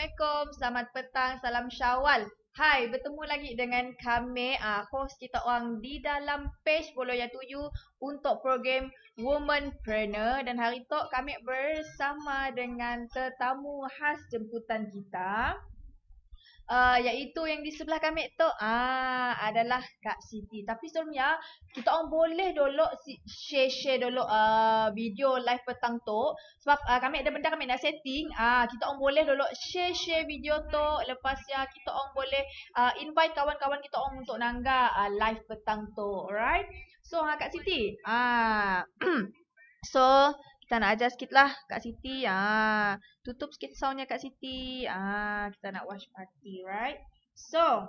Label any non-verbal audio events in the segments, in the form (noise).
Assalamualaikum. Selamat petang, salam syawal. Hai, bertemu lagi dengan kami, uh, host kita orang di dalam page Bolo Ya Tuju untuk program Womanpreneur. Dan hari tu kami bersama dengan tetamu khas jemputan kita uh, iaitu yang di sebelah kami tu ah adalah Kak Siti. Tapi sebelumnya kita orang boleh dulu share-share dulu uh, video live petang tu sebab uh, kami ada benda kami nak setting. Ah uh, kita orang boleh dulu share-share video tu lepas ya kita orang boleh uh, invite kawan-kawan kita orang untuk nangga uh, live petang tu. Alright? So ha Kak Siti. Ah uh, (clears throat) So kita nak ajar sikit lah Kak Siti. Ah, tutup sikit soundnya Kak Siti. Ah, kita nak watch party, right? So,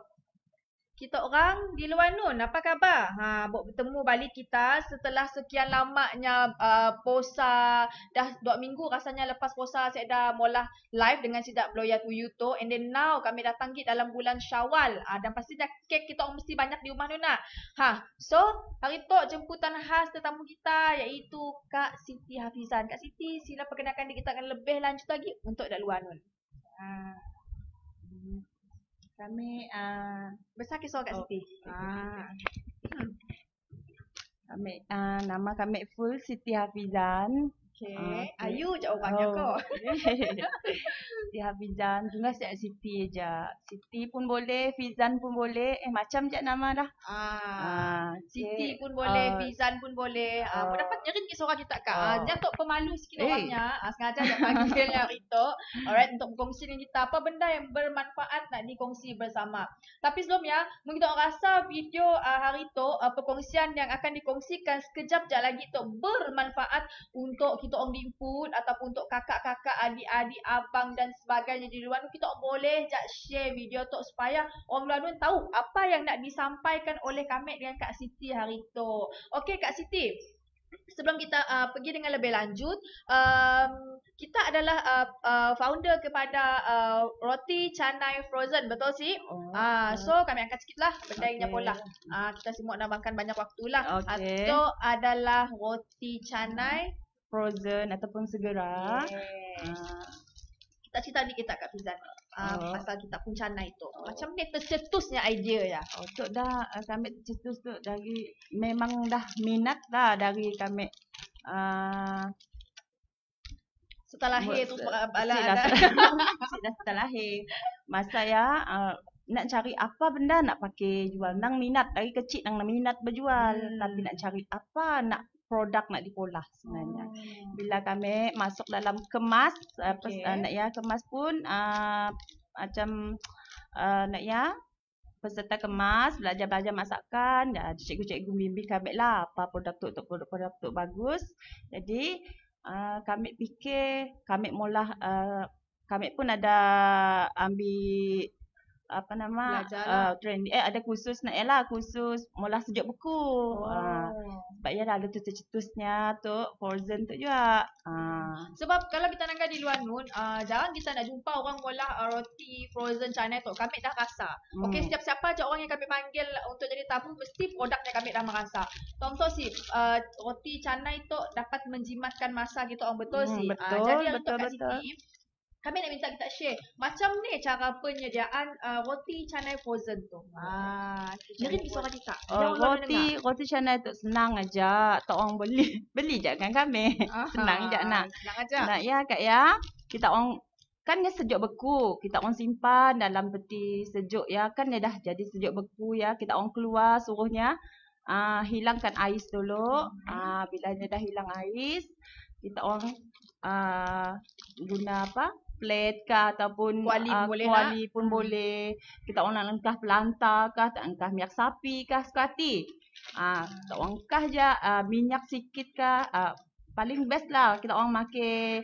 kita orang di luar nun. Apa khabar? Ha, buat bertemu balik kita setelah sekian lamanya uh, posa. Dah dua minggu rasanya lepas posa saya dah mula live dengan Sidak Bloya to YouTube. And then now kami datang ke dalam bulan syawal. Ha, dan pasti dah kek kita orang mesti banyak di rumah nun nak. Ha, so hari tu jemputan khas tetamu kita iaitu Kak Siti Hafizan. Kak Siti sila perkenalkan diri kita akan lebih lanjut lagi untuk dak luar nun. Kami uh, besar kisah kat oh. Siti. Ah. Kami uh, nama kami full Siti Hafizan. Okay. Uh, okay. Ayu je orangnya oh. kau. (laughs) Siti Hafizan. Tunggu siap Siti je. Siti pun boleh. Fizan pun boleh. Eh macam je nama dah. Ah. Uh, Siti okay. pun boleh. Uh, Fizan pun boleh. Uh, uh, dapat nyerin ke suara kita kak. Uh, dia untuk pemalu sikit hey. orangnya. Uh, sengaja nak panggil yang itu. Alright. Untuk berkongsi dengan kita. Apa benda yang bermanfaat nak dikongsi bersama. Tapi sebelumnya. Mungkin kita rasa video uh, hari itu. Uh, perkongsian yang akan dikongsikan sekejap je lagi tu bermanfaat untuk kita untuk orang input ataupun untuk kakak-kakak, adik-adik, abang dan sebagainya di luar tu kita boleh jak share video tu supaya orang luar tu tahu apa yang nak disampaikan oleh kami dengan Kak Siti hari tu. Okey Kak Siti. Sebelum kita uh, pergi dengan lebih lanjut, um, kita adalah uh, uh, founder kepada uh, roti canai frozen, betul sih? Oh, uh, so kami angkat sikit lah benda okay. yang pola. Uh, kita semua nak makan banyak waktu lah. Okay. So adalah roti canai frozen ataupun segera. Yes. Uh, kita cerita ni kita kat Fizan. Uh, oh. Pasal kita pun canai tu. Oh. Macam ni tercetusnya idea ya. Oh, tu dah uh, kami tercetus tu dari memang dah minat dah dari kami. Uh, setelah lahir tu bala. Sudah (laughs) setelah lahir. Masa ya uh, nak cari apa benda nak pakai jual. Nang minat dari kecil nang minat berjual. Hmm. Tapi nak cari apa nak produk nak diolah sebenarnya. Oh. Bila kami masuk dalam kemas, okay. uh, nak ya kemas pun uh, macam uh, nak ya peserta kemas belajar-belajar masakan, ya cikgu-cikgu bimbing kami lah apa produk tu untuk produk-produk tu bagus. Jadi uh, kami fikir kami mula uh, kami pun ada ambil apa nama uh, trend eh ada khusus nak yalah khusus mula sejak buku. Oh. Uh, sebab ya ada cetus-cetusnya tu frozen tu juga. Uh. Sebab kalau kita nak di luar nun, uh, jarang kita nak jumpa orang mula uh, roti frozen China tu. Kami dah rasa. Hmm. Okey, setiap siapa je orang yang kami panggil untuk jadi tamu mesti produknya kami dah merasa. Contoh si uh, roti China itu dapat menjimatkan masa kita orang betul hmm, si. Betul, uh, jadi betul, untuk betul. Kami nak minta kita share macam ni cara penyediaan uh, roti canai frozen tu. Ah, jadi bisa kita. Oh, roti roti canai tu senang aja. Tak orang beli. (laughs) Beli je kan kami. Aha, senang je nak. Senang aja. Nak ya kak ya. Kita orang kan dia sejuk beku. Kita orang simpan dalam peti sejuk ya. Kan dia dah jadi sejuk beku ya. Kita orang keluar suruhnya uh, hilangkan ais dulu. Ah uh, bila dia dah hilang ais, kita orang uh, guna apa? Plate ke ataupun kuali uh, boleh kuali pun hmm. boleh. Kita orang nak lengkah pelantar ke, tak lengkah minyak sapi ke sekati. Ah, uh, tak orang lengkah je uh, minyak sikit ke. Uh, paling best lah kita orang makan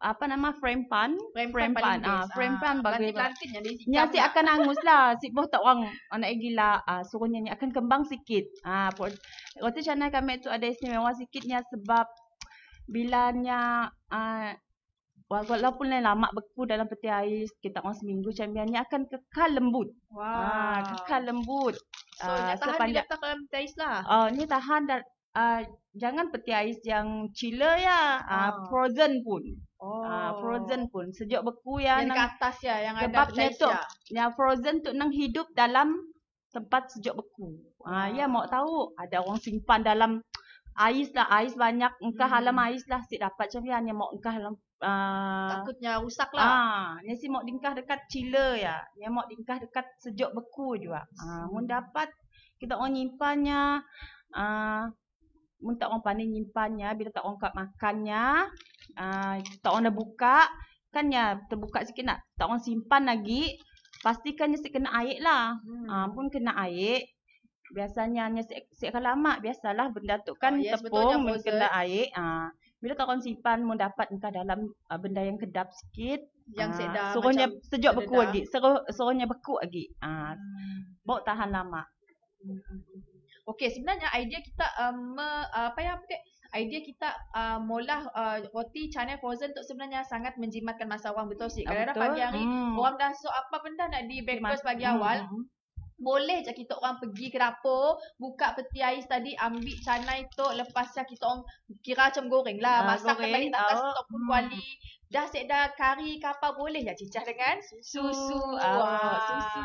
apa nama frame pan frame, frame pan ah frame pan bagi plantin yang dia si akan angus lah (laughs) si boh tak orang anak gila ah suruhnya ni akan kembang sikit ah roti canai kami tu ada istimewa sikitnya sebab bilanya ah Walaupun lama beku dalam peti ais, kita orang seminggu cambiannya akan kekal lembut. Wah, wow. kekal lembut. So, uh, tahan sepanjang, di dalam peti ais lah. Oh, uh, ni tahan dan uh, jangan peti ais yang chiller ya. Uh, Ah. frozen pun. Oh. Uh, frozen pun. Sejuk beku ya. Yang nang, dekat atas ya, yang ada sebabnya tu Malaysia. yang frozen tu nang hidup dalam tempat sejuk beku. Ah, Ah. ya mau tahu ada orang simpan dalam ais lah, ais banyak engkau Hmm. halam ais lah si dapat ni hanya mau engkau halam ah Takutnya rusak lah. ah ni si mau dingkah dekat chiller ya. Ni mau dingkah dekat sejuk beku juga. Ah mun dapat kita orang nyimpannya ah mun tak orang pandai nyimpannya bila tak orang kat makannya ah tak orang dah buka kan ya terbuka sikit nak tak orang simpan lagi pastikan dia si kena air lah. Hmm. Ah pun kena air. Biasanya hanya si, si akan lama. Biasalah benda tu kan Oh, yes, tepung betulnya mun kena air. Ah bila orang simpan mun dapat engkau dalam ah, benda yang kedap sikit. Yang ah, sedar Suruhnya macam sejuk beku lagi. Suruh suruhnya beku lagi. Ah Hmm. bawa tahan lama. Okey, sebenarnya idea kita um, me, uh, apa ya? Idea kita uh, molah uh, roti canai frozen tu sebenarnya sangat menjimatkan masa orang betul sih. Kadang-kadang Betul. pagi hari Hmm. orang dah so apa benda nak di breakfast pagi Hmm, awal, hmm, hmm. Boleh je kita orang pergi ke dapur, buka peti ais tadi, ambil canai tu, lepas tu kita orang kira macam goreng lah, Ah, masak goreng, balik tak tahu. stok pun kuali. Dah set dah kari ke apa boleh je cicah dengan susu. Ah, Wah. susu.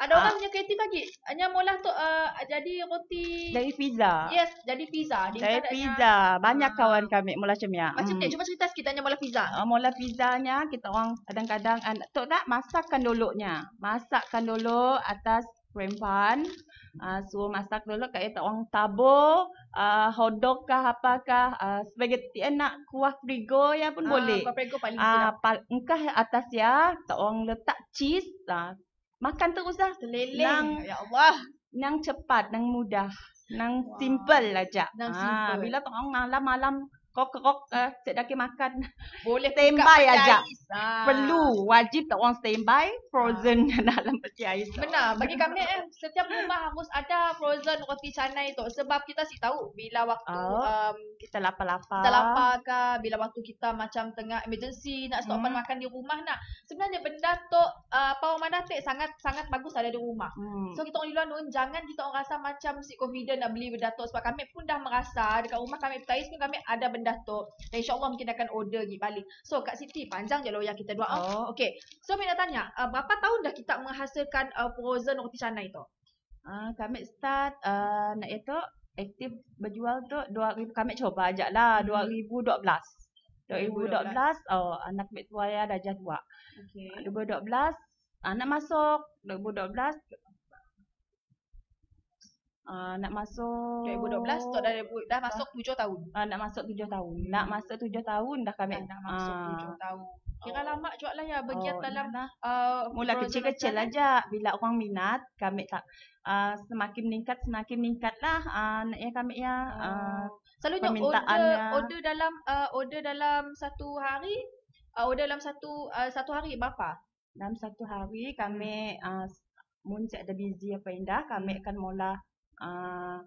Ada Ah. orang punya kreatif lagi. Hanya molah tu uh, jadi roti Dari pizza. Yes, jadi pizza. Dia Dari pizza. Banyak Ah. kawan kami mula macam ya. Macam Hmm. ni, cuba cerita sikit tanya mula pizza. Uh, mula pizzanya kita orang kadang-kadang uh, tok tak masakkan dulunya. Masakkan dulu atas frying pan. Uh, suruh masak dulu kat kita orang tabur uh, hotdog kah apakah uh, spaghetti eh, nak kuah frigo ya pun boleh. Ah, Paprego paling Ah sedap. pal- engkau atas ya tak orang letak cheese ah makan terus lah. Nang- Ya Allah. Nang cepat, nang mudah, nang Wah. simple aja. Nang Ah, simple. bila tak orang malam-malam kok-kok uh, sedaki makan (laughs) Boleh Standby aja. ais. Ah. perlu wajib tak orang standby frozen (laughs) dalam peti ais. Benar, bagi kami eh setiap rumah harus ada frozen roti canai tu sebab kita si tahu bila waktu Oh. um, Kita lapar-lapar. kita lapar ke bila waktu kita macam tengah emergency nak stop Hmm. makan di rumah nak sebenarnya benda tu uh, power manatik sangat sangat bagus ada di rumah Hmm. So kita orang di luar nun jangan kita orang rasa macam si confident nak beli benda tu sebab kami pun dah merasa dekat rumah kami petais pun kami ada benda tu dan insyaAllah mungkin akan order lagi balik. So Kak Siti panjang je loyang kita doa. Oh. Okay. So Mina tanya uh, berapa tahun dah kita menghasilkan uh, frozen roti canai tu? Ah, kami start uh, nak itu aktif berjual tu 2000 kami coba aja lah Hmm. 2012. 2012 oh anak mek tua ya dah jadi. Okay. 2012 anak masuk 2012 uh, nak masuk 2012 tu dah dah masuk 7 tahun. uh, nak masuk 7 tahun. Nak masuk 7 tahun dah kami Dah masuk ah. 7 tahun. Kira Oh. lama juga lah ya bergiat Oh, dalam yalah. uh, Mula kecil-kecil aja. Bila orang minat, kami tak uh, semakin meningkat, semakin meningkat lah. Uh, nak ya kami ya. Uh. Selalunya order order dalam uh, order dalam satu hari uh, order dalam satu uh, satu hari berapa? dalam satu hari kami uh, mun cik ada busy apa indah, kami Hmm. akan mula uh,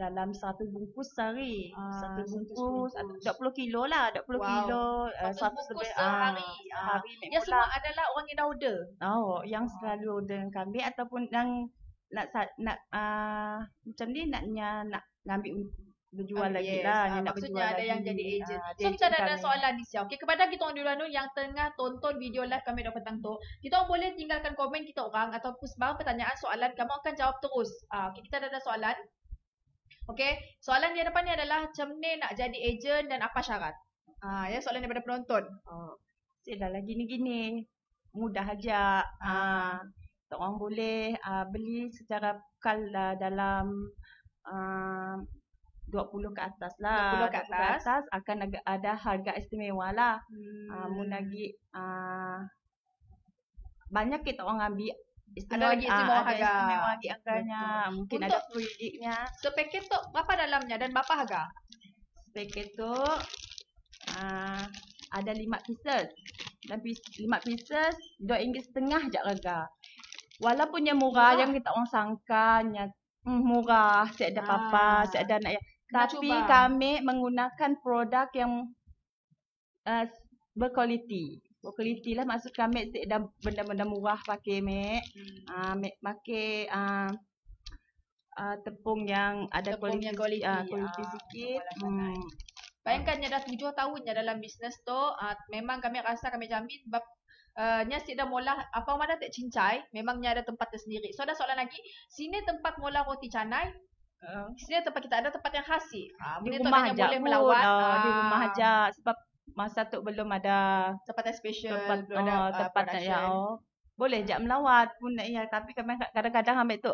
dalam satu bungkus sehari. Ah, satu satu bungkus, bungkus. 20 kilo lah, 20 Wow. kilo. Uh, Satu bungkus sehari. Ah. Sehari mek Yang semua adalah orang yang dah order. Oh, yang selalu order dengan kami ataupun yang nak nak uh, macam ni naknya nak ngambil berjual Ah, lagi yes. lah, Ah, yang nak maksudnya berjual ada lagi. yang jadi agent. Ah, so kita ada, ada soalan di sini. Okey, kepada kita orang di luar tu yang tengah tonton video live kami dah petang tu, kita orang boleh tinggalkan komen kita orang ataupun sebarang pertanyaan soalan kami akan jawab terus. Ah, okey, kita ada, ada soalan. Okey, soalan di hadapan ni adalah macam ni nak jadi agent dan apa syarat? Ah, ya soalan daripada penonton. Oh, lah gini-gini. Mudah aja. Ah, tak orang boleh ah, beli secara kal dalam ah, 20 ke atas lah. 20 ke atas. akan ada, ada harga istimewa lah. Hmm. Ah, mun lagi ah, banyak kita orang ambil Ada lagi ah, istimewa ada harga. istimewa lagi harganya. Mungkin ada Untuk- free gig-nya. So paket tu berapa dalamnya dan berapa harga? Paket tu uh, ada lima pieces. Dan pis, lima pieces dua ringgit setengah je harga. Walaupun yang murah, Murah. yang kita orang sangka nya hmm, murah, saya ada papa, Ah. saya ada nak ya. Kena Tapi cuba. kami menggunakan produk yang uh, berkualiti. Berkualiti lah maksud kami ada benda-benda murah pakai mek. Hmm. Mek pakai ah uh, tepung yang ada Tepung yang kualiti, kualiti, ah, kualiti ah, sikit. Hmm. Bayangkan dah tujuh tahun dalam bisnes tu, uh, memang kami rasa kami jamin bab Uh, nya si dah molah apa mana tak cincai memangnya ada tempat tersendiri. So ada soalan lagi, sini tempat molah roti canai, Uh, sini tempat kita ada tempat yang khas. Ah, di rumah aja boleh melawat. ah, di ah, rumah aja sebab masa tu belum ada Tempat yang special, tempat belum ada ah, tempat nak ya. Oh. Boleh je melawat pun nak ya tapi kadang-kadang ambil tu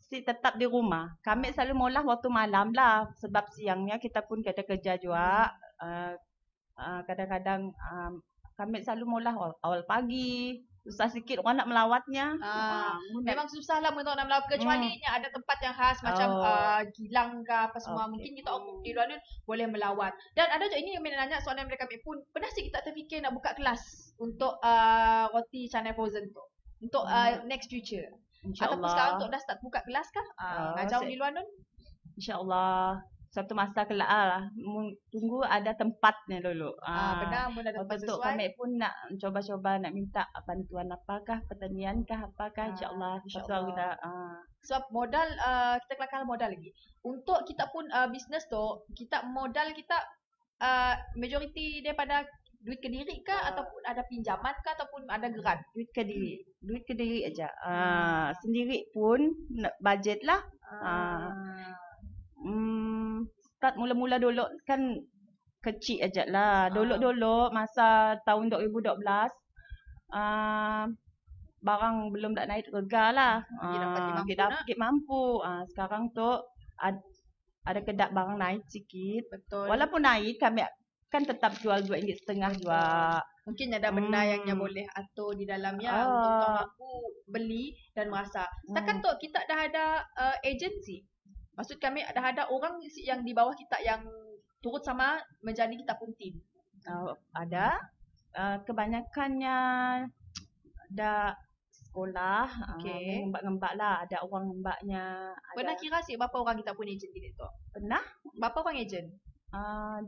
si tetap di rumah. Kami selalu molah waktu malam lah sebab siangnya kita pun ada kerja juga. Uh, uh, kadang-kadang um, kami selalu molah awal, awal pagi. Susah sikit orang nak melawatnya. Ah, Ah, Memang susah lah untuk nak melawat kecuali Hmm. ada tempat yang khas macam Oh. uh, gilang ke apa semua. Okay. Mungkin kita orang di luar ni boleh melawat. Dan ada juga ini yang nak nanya soalan mereka pun pernah sih kita terfikir nak buka kelas untuk uh, roti canai frozen tu. Untuk uh, next future. Ataupun sekarang untuk dah start buka kelas kah? Uh, Ah, ngajar di luar nun? InsyaAllah satu masa kelak lah. Tunggu ada tempatnya dulu. Ah, benar pun ada tempat tu sesuai. kami pun nak coba-coba nak minta bantuan apakah, pertanian kah, apakah Ah, insyaAllah. InsyaAllah. kita, ah, Sebab modal uh, kita kelakar modal lagi. Untuk kita pun uh, bisnes tu, kita modal kita uh, majoriti daripada duit kediri ke Ah. ataupun ada pinjaman ke ataupun ada grant. duit ke diri. Duit ke diri aja. Ah, sendiri pun nak budget lah. Ah. Hmm, start mula-mula dulu kan kecil aja lah. Ah. Dulu-dulu masa tahun 2012 ah barang belum tak naik harga lah. Dapat Ah, mampu kita mampu. Ah, sekarang tu ad, ada kedap barang naik sikit. Betul. Walaupun naik kami kan tetap jual dua ringgit setengah juga. Mungkin ada benda yang Hmm. boleh atur di dalamnya Ah. untuk kita mampu beli dan merasa. Setakat tu kita dah ada uh, agensi. Maksud kami dah ada orang yang di bawah kita yang turut sama menjadi kita pun tim. Uh, ada uh, kebanyakannya dah sekolah Okey. okay. ngembak-ngembak lah ada orang ngembaknya ada Pernah kira sih berapa orang kita pun ejen di tu? pernah Berapa orang ejen? uh,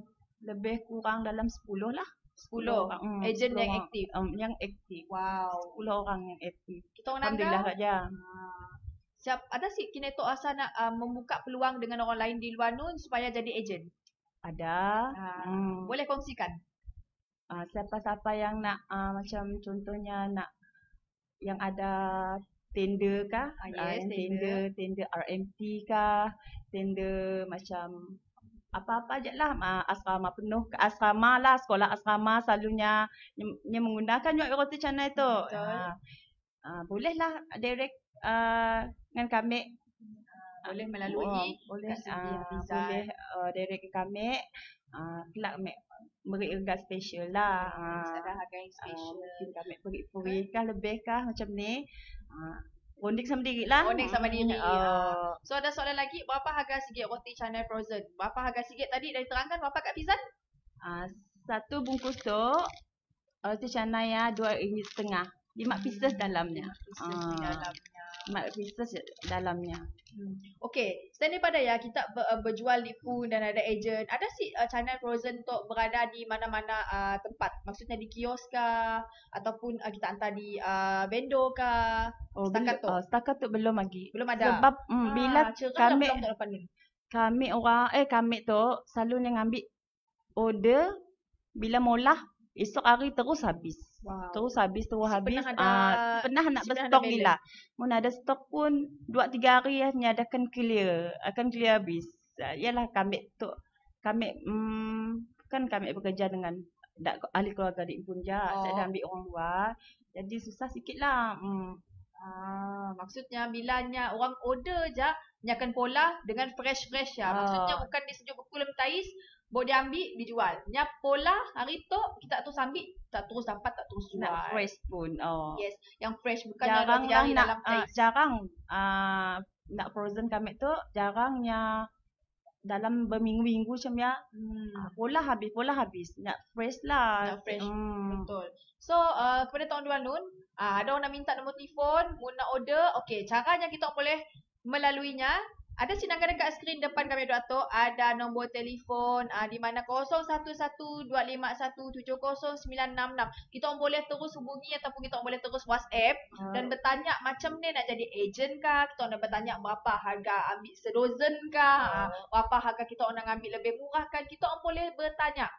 lebih kurang dalam 10 lah 10 orang Hmm, ejen 10 yang aktif. um, yang aktif Wow. 10 orang yang aktif Kita orang alhamdulillah saja Ah. Siap ada sih kini tu asa nak uh, membuka peluang dengan orang lain di luar nun supaya jadi ejen. ada Ah. hmm. Boleh kongsikan. uh, siapa-siapa yang nak uh, macam contohnya nak yang ada tender kah? Ah, yes, yang tender. tender, tender RMT kah? Tender macam apa-apa je lah uh, asrama penuh ke asrama lah sekolah asrama selalunya yang, yang menggunakan juga roti canai tu Betul. uh, uh, boleh lah direct uh, dengan kami Boleh melalui Oh, boleh kat ah, Hafizat. boleh uh, direct ke kami uh, kelak kami beri harga special lah Ah, ada harga yang Ah, special. mungkin kami beri free kah lebih kah macam ni. Uh, Bonding sama diri lah. Bonding sama diri, Uh, So ada soalan lagi, berapa harga sikit roti canai frozen? Berapa harga sikit tadi dah diterangkan berapa Kak Fizan? uh, satu bungkus tu roti canai ya dua ringgit setengah. Lima pieces dalamnya. Pieces di Ah. Lima pieces dalamnya. Okey, selain daripada ya kita ber, uh, berjual di pun dan ada ejen, ada si uh, canai frozen tu berada di mana-mana uh, tempat? Maksudnya di kios kah ataupun uh, kita hantar di uh, vendor kah? Oh, Setakat tu? Oh, setakat tu belum lagi. Belum ada. Sebab mm, bila Ah, cerah kami belum tak ni. kami orang eh kami tu selalunya ngambil order bila molah esok hari terus habis. Wow. Terus habis terus habis. pernah ada- Ah, pernah nak si pernah ada berstok balance. gila. Mun ada stok pun 2 3 hari hanya akan clear, akan clear habis. Ah, Yalah kami tu kami mm, kan kami bekerja dengan dak ahli keluarga di Punja. Oh. Saya dah ambil orang luar. Jadi susah sikit lah. Mm. Ah, maksudnya bilanya orang order je, nyakan pola dengan fresh-fresh ya. Maksudnya Ah. bukan disejuk beku lem tais, boleh diambil, dijual. Nya pola hari tu kita terus ambil, tak terus dapat, tak terus jual. Nak fresh pun. Oh. Yes, yang fresh bukan jarang yang lah hari nak dalam tais. jarang ah, nak frozen kami tu jarangnya dalam berminggu-minggu macam ya Hmm. ah, pola habis pola habis nak fresh lah Nak fresh. hmm. Betul. So, uh, kepada Tuan Dua Nun, uh, ada orang nak minta nombor telefon, mu nak order, okey, caranya kita boleh melaluinya Ada sinangkan dekat skrin depan kami Dr. Ada nombor telefon uh, di mana 011251709666. Kita orang boleh terus hubungi ataupun kita orang boleh terus WhatsApp Ah. dan bertanya macam ni nak jadi ejen kah? Kita orang nak bertanya berapa harga ambil sedozen kah? Uh, berapa harga kita orang nak ambil lebih murah kan? Kita orang boleh bertanya.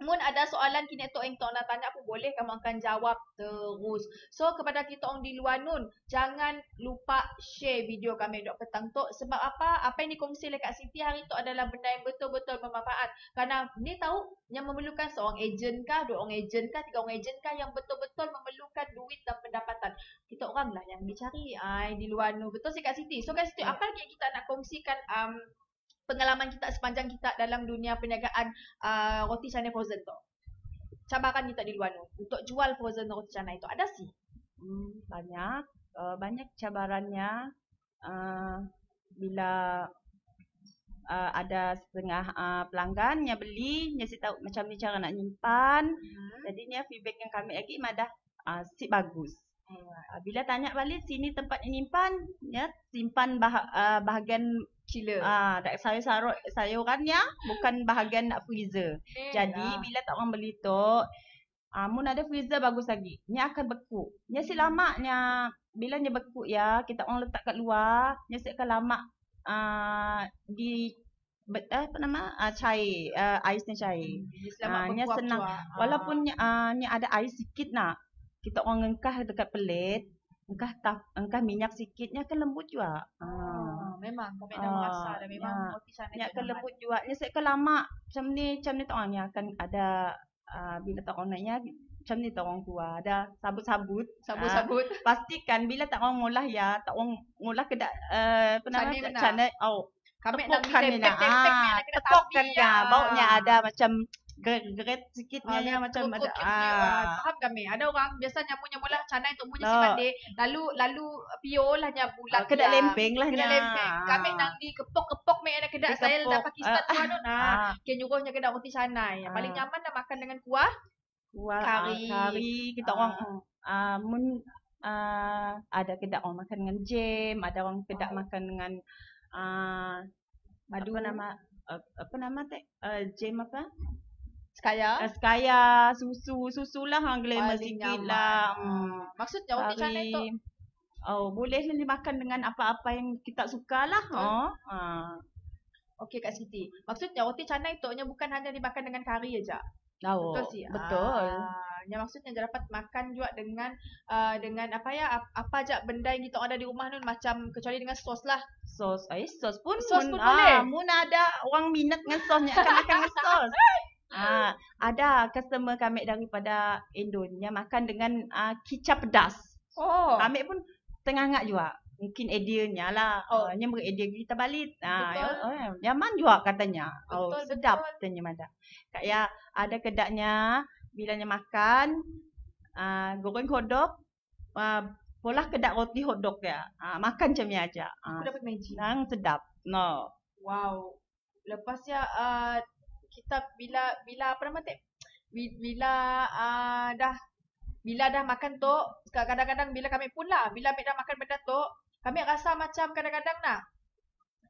Mun ada soalan kini tok yang kita nak tanya pun boleh kamu akan jawab terus. So kepada kita orang di luar nun, jangan lupa share video kami dok petang tok sebab apa? Apa yang dikongsi Kak Siti hari tu adalah benda yang betul-betul bermanfaat. Karena ni tahu yang memerlukan seorang ejen kah, dua orang ejen kah, tiga orang ejen kah yang betul-betul memerlukan duit dan pendapatan. Kita orang lah yang dicari ai di luar nun. Betul sih Kak Siti. So Kak Siti, Ya. apa lagi yang kita nak kongsikan um, pengalaman kita sepanjang kita dalam dunia perniagaan uh, roti canai frozen tu. Cabaran kita di luar tu untuk jual frozen roti canai tu. Ada sih. Hmm, banyak. Uh, banyak cabarannya. Uh, bila uh, ada setengah uh, pelanggan yang beli yang saya tahu macam ni cara nak nyimpan. Jadinya feedback yang kami lagi madah uh, si bagus uh, bila tanya balik sini tempat yang nyimpan ya simpan bah, uh, bahagian Cila. uh, sayur sarut sayurannya bukan bahagian nak freezer Eh, jadi lah. bila tak orang beli tu, ah mun ada freezer bagus lagi. Nya akan beku. Nya si lama nya bila nya beku ya, kita orang letak kat luar, nya si akan lama ah di be, eh, apa nama? Ah cair, ah, aisnya cair. Selamat Ah, nya senang. Walaupun ah, nya ada air sikit nak, kita orang ngengkah dekat pelet, ngengkah taf, ngengkah minyak sikitnya akan lembut juga. Ah. Ah, memang kami dah Ah, merasa dah memang ya. roti tu akan memang lembut juga. Ni saya akan lama. Macam ni, macam ni tak orang ni akan ada uh, bila tak orang naiknya macam ni tak orang keluar. Ada sabut-sabut. sabut-sabut. Ah, pastikan bila tak orang ngolah ya, tak orang ngolah ke dak uh, kena. Canai. Oh, Kami nak ni Ah, kena tepukkan tapi, ya. ah. Baunya ada macam geret sikitnya Ah, ya, macam ada. kerut- ah, Ah. Faham kami. Ada orang biasa nyamu-nyamu lah canai tu punya No. si pandai. Lalu lalu pio lah nyabu lah. Kedak lempeng lah Kena nya. lempeng. Kami nang di kepok-kepok mek ada kedak saya kepok. dah Pakistan tu Ah, anu nah. Ah, Kita nyuruhnya kedak roti canai. Yang paling Ah. nyaman dah makan dengan kuah. kuah Kari. kari, kita Ah. orang uh, mun uh, ada kedak orang makan dengan jam, ada orang kedak Oh. makan dengan uh, Madu. apa nama uh, apa nama teh uh, jam apa? Sekaya. Uh, sekaya, susu, susu lah orang glamour sikit lah. Ah. Hmm. Maksudnya roti canai tu Oh, boleh lah dimakan dengan apa-apa yang kita suka lah. Betul. Oh. Uh. Okey Kak Siti. Maksudnya roti canai tu nya bukan hanya dimakan dengan kari aja. Oh, Betul sih. Betul. Ah, yang maksudnya dia dapat makan juga dengan uh, dengan apa ya ap- apa aja benda yang kita ada di rumah nun macam kecuali dengan sos lah. sos eh sos pun Sos mun, pun boleh? ah, mun ada orang minat dengan sosnya akan makan dengan (laughs) sos ah ada customer kami daripada Indonesia makan dengan ah, kicap pedas Oh. kami pun tengah ngak juga mungkin ideanya lah Oh. oh. nya beri idea kita balik ah Betul. oh, oh, nyaman juga katanya oh Betul, sedap betul. katanya mada kayak ada kedaknya bilanya makan ah goreng hodok ah pola kedak roti hodok ya ah makan macam ni aja ah Aku dapat magic. Senang sedap. No. Wow. Lepas ya uh, kita bila bila apa nama? Bi- Bila uh, dah bila dah makan tu kadang-kadang bila kami pun lah bila kami dah makan benda tu kami rasa macam kadang-kadang nak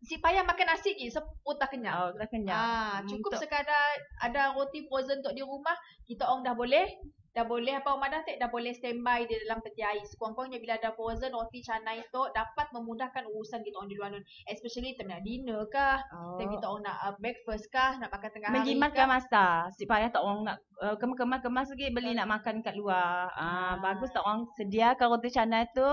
si payah makan nasi ni seput dah kenyang. Oh, dah kenyang. Ah, Hmm, cukup untuk- sekadar ada roti frozen untuk di rumah, kita orang dah boleh dah boleh apa dah tak dah boleh standby di dalam peti ais. Kurang-kurangnya bila ada frozen roti canai tu dapat memudahkan urusan kita orang di luar nun. Especially time nak dinner kah, Oh. time kita orang nak uh, breakfast kah, nak makan tengah hari Menjimatkan kah. masa. Si payah tak orang nak uh, kemas-kemas lagi beli nak makan kat luar. Ah. Ah, bagus tak orang sediakan roti canai tu.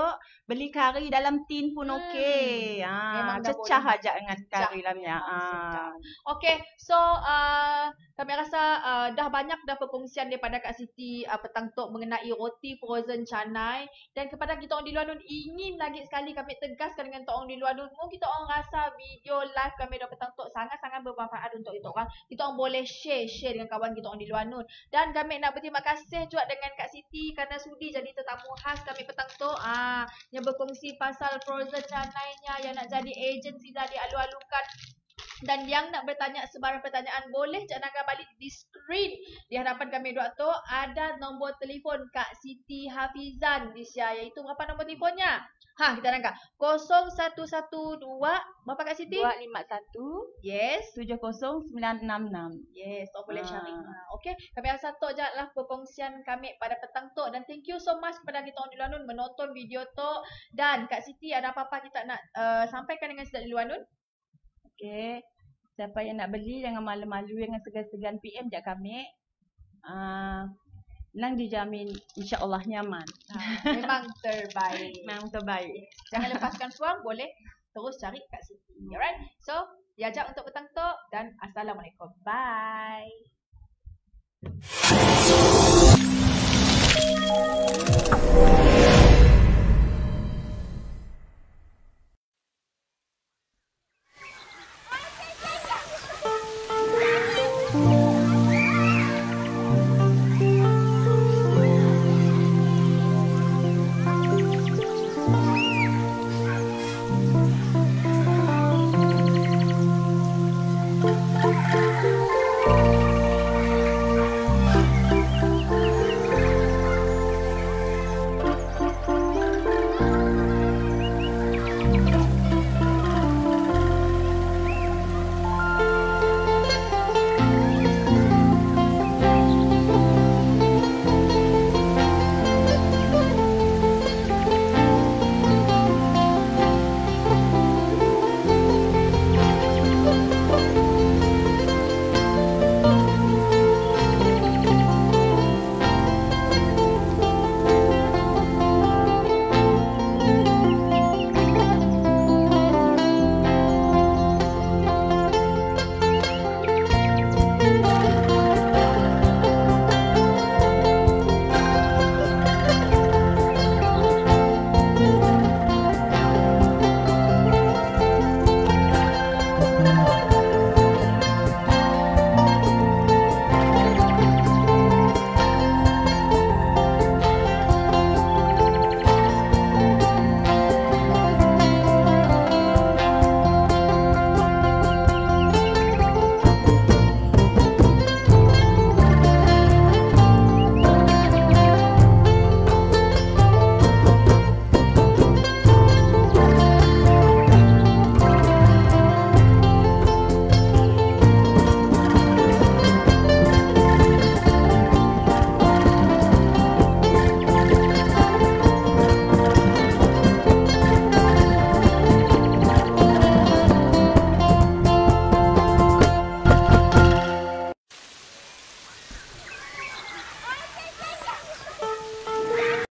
Beli kari dalam tin pun Hmm. okey. Ah, dah cecah aja dengan kari dalamnya. Ah. Okay, so uh, kami rasa uh, dah banyak dah perkongsian daripada Kak Siti uh, petang tu mengenai roti frozen canai. Dan kepada kita orang di luar nun ingin lagi sekali kami tegaskan dengan kita orang di luar nun mungkin kita orang rasa video live kami dah petang tu sangat-sangat bermanfaat untuk kita orang. Kita orang boleh share share dengan kawan kita orang di luar nun. Dan kami nak berterima kasih juga dengan Kak Siti kerana sudi jadi tetamu khas kami petang tu ah yang berkongsi pasal frozen canainya yang nak jadi agensi dah dialu-alukan Dan yang nak bertanya sebarang pertanyaan boleh Cik Naga balik di screen di hadapan kami dua tu ada nombor telefon Kak Siti Hafizan di Sia iaitu berapa nombor telefonnya? Ha kita angkat 0112 berapa Kak Siti? 251 Yes. 70966. Yes, so boleh Ah. cari. Ha, okay, kami rasa tu je lah perkongsian kami pada petang tu dan thank you so much kepada kita orang di luar nun menonton video tu dan Kak Siti ada apa-apa kita nak uh, sampaikan dengan sedap di luar nun? Okey. Siapa yang nak beli jangan malu-malu jangan segan-segan PM je kami. Ah, Nang dijamin insya-Allah nyaman. Ha, memang terbaik. (laughs) Memang terbaik. Jangan lepaskan peluang, boleh terus cari Kak Siti. Alright? So, diajak untuk petang tu dan Assalamualaikum. Bye.